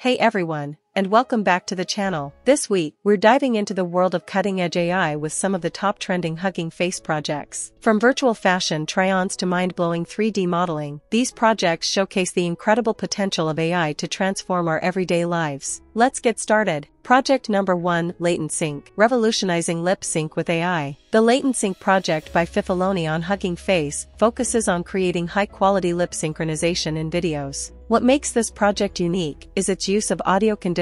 Hey everyone, and welcome back to the channel. This week, we're diving into the world of cutting-edge AI with some of the top trending Hugging Face projects. From virtual fashion try-ons to mind-blowing 3D modeling, these projects showcase the incredible potential of AI to transform our everyday lives. Let's get started. Project number 1, Latent Sync, revolutionizing lip sync with AI. The Latent Sync project by Fifaloni on Hugging Face focuses on creating high-quality lip synchronization in videos. What makes this project unique is its use of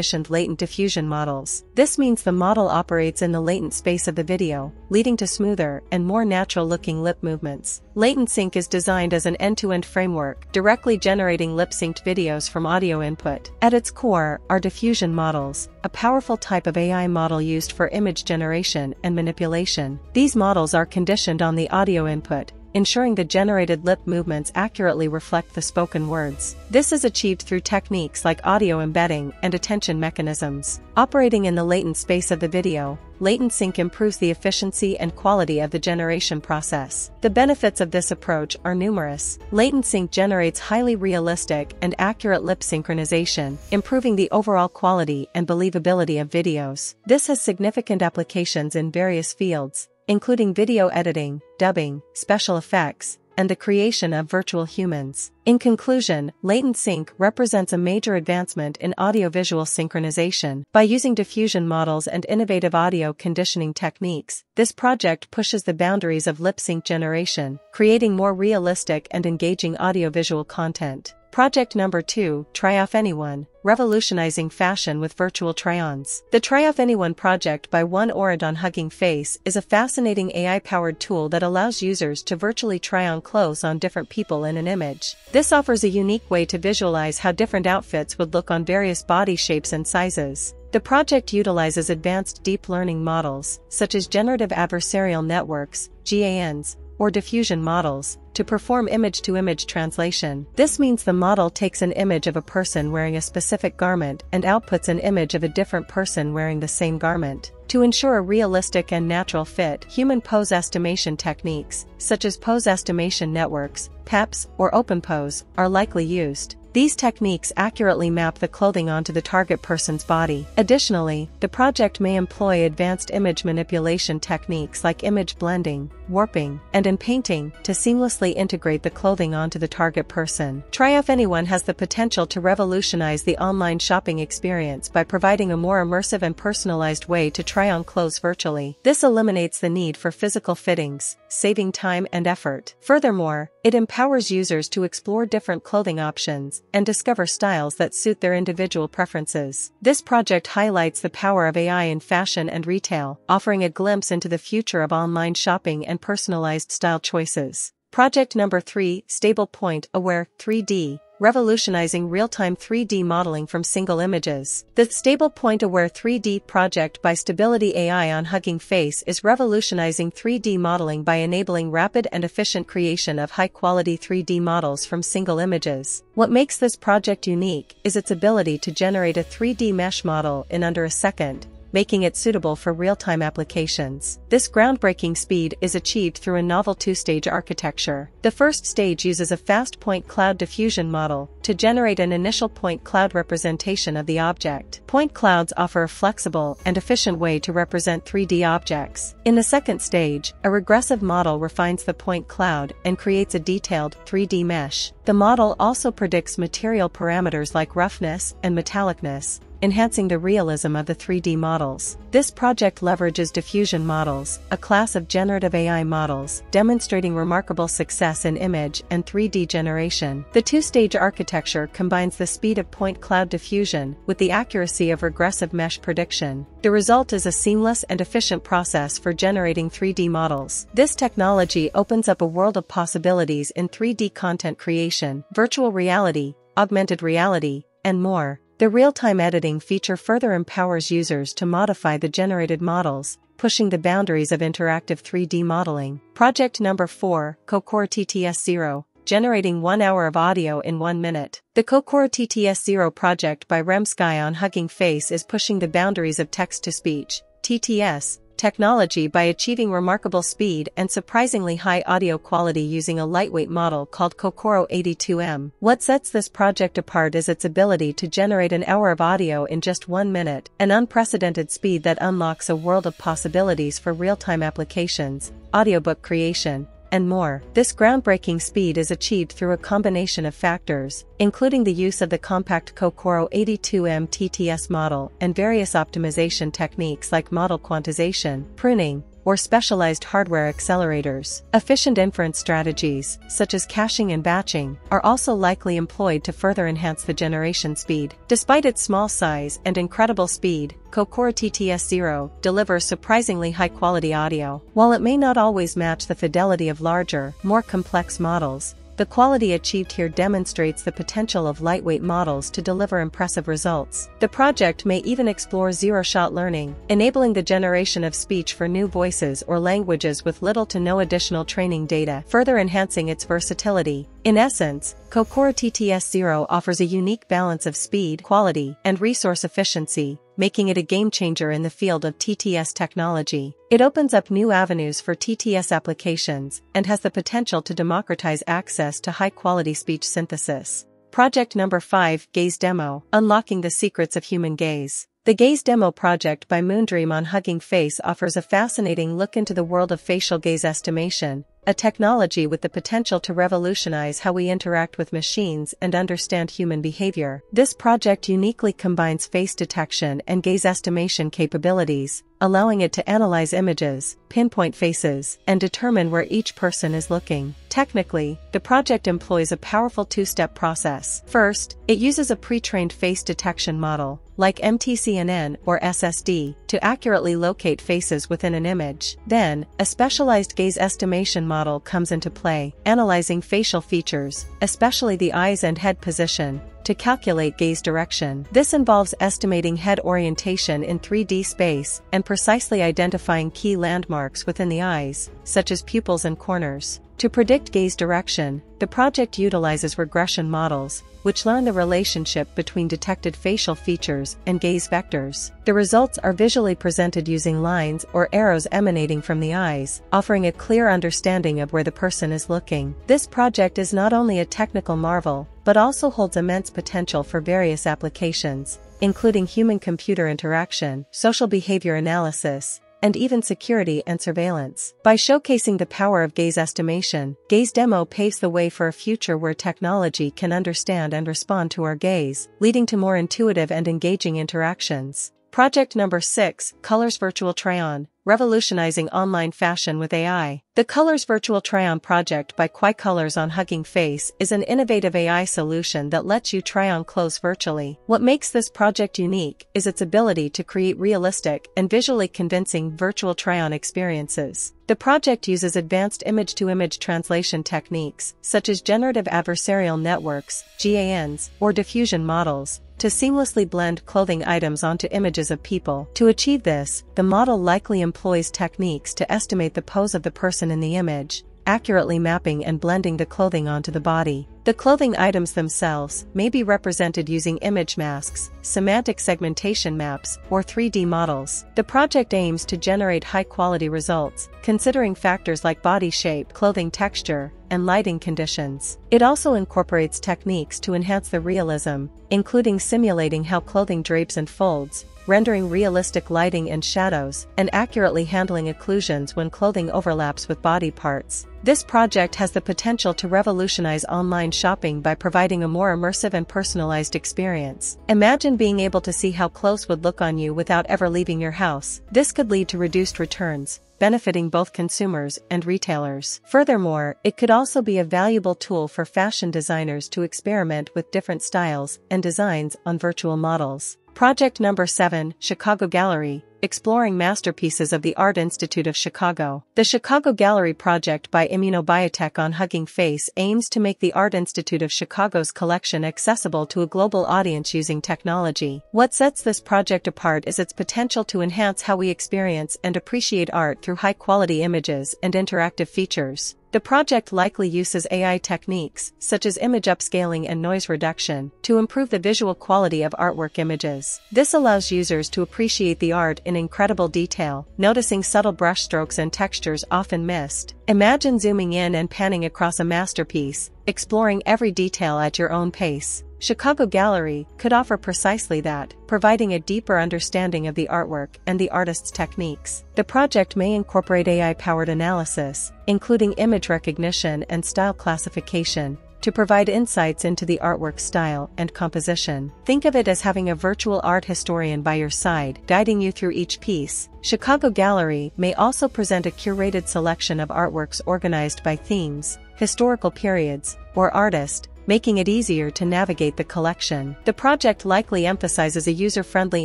audio-conditioned latent diffusion models. This means the model operates in the latent space of the video, leading to smoother and more natural-looking lip movements. Latent Sync is designed as an end-to-end framework, directly generating lip-synced videos from audio input. At its core are diffusion models, a powerful type of AI model used for image generation and manipulation. These models are conditioned on the audio input, ensuring the generated lip movements accurately reflect the spoken words. This is achieved through techniques like audio embedding and attention mechanisms. Operating in the latent space of the video, Latent Sync improves the efficiency and quality of the generation process. The benefits of this approach are numerous. Latent Sync generates highly realistic and accurate lip synchronization, improving the overall quality and believability of videos. This has significant applications in various fields, including video editing, dubbing, special effects, and the creation of virtual humans. In conclusion, Latent Sync represents a major advancement in audiovisual synchronization. By using diffusion models and innovative audio conditioning techniques, this project pushes the boundaries of lip sync generation, creating more realistic and engaging audiovisual content. Project number 2, Try Off Anyone, revolutionizing fashion with virtual try-ons. The Try Off Anyone project by 1aurent on Hugging Face is a fascinating AI-powered tool that allows users to virtually try on clothes on different people in an image. This offers a unique way to visualize how different outfits would look on various body shapes and sizes. The project utilizes advanced deep learning models, such as generative adversarial networks, GANs, or diffusion models, to perform image-to-image translation. This means the model takes an image of a person wearing a specific garment and outputs an image of a different person wearing the same garment. To ensure a realistic and natural fit, human pose estimation techniques, such as pose estimation networks, PEPs, or OpenPose, are likely used. These techniques accurately map the clothing onto the target person's body. Additionally, the project may employ advanced image manipulation techniques like image blending, warping, and in painting to seamlessly integrate the clothing onto the target person. Try Off Anyone has the potential to revolutionize the online shopping experience by providing a more immersive and personalized way to try on clothes virtually. This eliminates the need for physical fittings, saving time and effort. Furthermore, it empowers users to explore different clothing options and discover styles that suit their individual preferences. This project highlights the power of AI in fashion and retail, offering a glimpse into the future of online shopping and personalized style choices. Project number 3, Stable Point Aware 3D, revolutionizing real-time 3D modeling from single images. The Stable Point Aware 3D project by Stability AI on Hugging Face is revolutionizing 3D modeling by enabling rapid and efficient creation of high-quality 3D models from single images. What makes this project unique is its ability to generate a 3D mesh model in under a second, making it suitable for real-time applications. This groundbreaking speed is achieved through a novel two-stage architecture. The first stage uses a fast point cloud diffusion model to generate an initial point cloud representation of the object. Point clouds offer a flexible and efficient way to represent 3D objects. In the second stage, a regressive model refines the point cloud and creates a detailed 3D mesh. The model also predicts material parameters like roughness and metallicness, enhancing the realism of the 3D models. This project leverages diffusion models, a class of generative AI models, demonstrating remarkable success in image and 3D generation. The two-stage architecture combines the speed of point cloud diffusion with the accuracy of regressive mesh prediction. The result is a seamless and efficient process for generating 3D models. This technology opens up a world of possibilities in 3D content creation, virtual reality, augmented reality, and more. The real-time editing feature further empowers users to modify the generated models, pushing the boundaries of interactive 3D modeling. Project number 4, Kokoro TTS0, generating 1 hour of audio in 1 minute. The Kokoro TTS0 project by Remsky on Hugging Face is pushing the boundaries of text-to-speech, TTS, technology by achieving remarkable speed and surprisingly high audio quality using a lightweight model called Kokoro 82M. What sets this project apart is its ability to generate an hour of audio in just one minute, an unprecedented speed that unlocks a world of possibilities for real-time applications, audiobook creation, and more. This groundbreaking speed is achieved through a combination of factors, including the use of the compact Kokoro 82M TTS model and various optimization techniques like model quantization, pruning, or specialized hardware accelerators. Efficient inference strategies, such as caching and batching, are also likely employed to further enhance the generation speed. Despite its small size and incredible speed, Kokoro TTS-0 delivers surprisingly high-quality audio. While it may not always match the fidelity of larger, more complex models, the quality achieved here demonstrates the potential of lightweight models to deliver impressive results. The project may even explore zero-shot learning, enabling the generation of speech for new voices or languages with little to no additional training data, further enhancing its versatility. In essence, Kokoro TTS-0 offers a unique balance of speed, quality, and resource efficiency, making it a game-changer in the field of TTS technology. It opens up new avenues for TTS applications and has the potential to democratize access to high-quality speech synthesis. Project number 5 Gaze Demo Unlocking the Secrets of Human Gaze. The Gaze Demo project by Moondream on Hugging Face offers a fascinating look into the world of facial gaze estimation, a technology with the potential to revolutionize how we interact with machines and understand human behavior. This project uniquely combines face detection and gaze estimation capabilities, allowing it to analyze images, pinpoint faces, and determine where each person is looking. Technically, the project employs a powerful two-step process. First, it uses a pre-trained face detection model, like MTCNN or SSD, to accurately locate faces within an image. Then, a specialized gaze estimation model comes into play, analyzing facial features, especially the eyes and head position, to calculate gaze direction. This involves estimating head orientation in 3D space and precisely identifying key landmarks within the eyes, such as pupils and corners. To predict gaze direction, the project utilizes regression models, which learn the relationship between detected facial features and gaze vectors. The results are visually presented using lines or arrows emanating from the eyes, offering a clear understanding of where the person is looking. This project is not only a technical marvel, but also holds immense potential for various applications, including human-computer interaction, social behavior analysis, and even security and surveillance. By showcasing the power of gaze estimation, Gaze Demo paves the way for a future where technology can understand and respond to our gaze, leading to more intuitive and engaging interactions. Project number 6, Kolors Virtual Try-On, revolutionizing online fashion with AI. The Kolors Virtual Try-On project by Kwai Kolors on Hugging Face is an innovative AI solution that lets you try on clothes virtually. What makes this project unique is its ability to create realistic and visually convincing virtual try-on experiences. The project uses advanced image-to-image translation techniques, such as generative adversarial networks, GANs, or diffusion models, to seamlessly blend clothing items onto images of people. To achieve this, the model likely employs techniques to estimate the pose of the person in the image, accurately mapping and blending the clothing onto the body. The clothing items themselves may be represented using image masks, semantic segmentation maps, or 3D models. The project aims to generate high-quality results, considering factors like body shape, clothing texture, and lighting conditions. It also incorporates techniques to enhance the realism, including simulating how clothing drapes and folds, rendering realistic lighting and shadows, and accurately handling occlusions when clothing overlaps with body parts. This project has the potential to revolutionize online shopping by providing a more immersive and personalized experience. Imagine being able to see how clothes would look on you without ever leaving your house. This could lead to reduced returns, benefiting both consumers and retailers. Furthermore, it could also be a valuable tool for fashion designers to experiment with different styles and designs on virtual models. Project number 7, Chicago Gallery, Exploring Masterpieces of the Art Institute of Chicago. The Chicago Gallery project by Immunobiotech on Hugging Face aims to make the Art Institute of Chicago's collection accessible to a global audience using technology. What sets this project apart is its potential to enhance how we experience and appreciate art through high-quality images and interactive features. The project likely uses AI techniques, such as image upscaling and noise reduction, to improve the visual quality of artwork images. This allows users to appreciate the art in incredible detail, noticing subtle brushstrokes and textures often missed. Imagine zooming in and panning across a masterpiece, exploring every detail at your own pace. Chicago Gallery could offer precisely that, providing a deeper understanding of the artwork and the artist's techniques. The project may incorporate AI-powered analysis, including image recognition and style classification, to provide insights into the artwork's style and composition. Think of it as having a virtual art historian by your side, guiding you through each piece. Chicago Gallery may also present a curated selection of artworks organized by themes, historical periods, or artist, making it easier to navigate the collection. The project likely emphasizes a user-friendly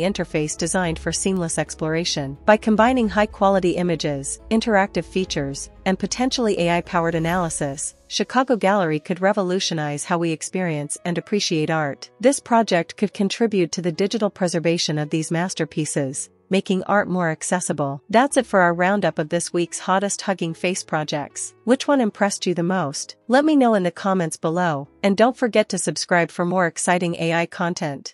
interface designed for seamless exploration. By combining high-quality images, interactive features, and potentially AI-powered analysis, Chicago Gallery could revolutionize how we experience and appreciate art. This project could contribute to the digital preservation of these masterpieces, making art more accessible. That's it for our roundup of this week's hottest hugging face projects. Which one impressed you the most? Let me know in the comments below, and don't forget to subscribe for more exciting AI content.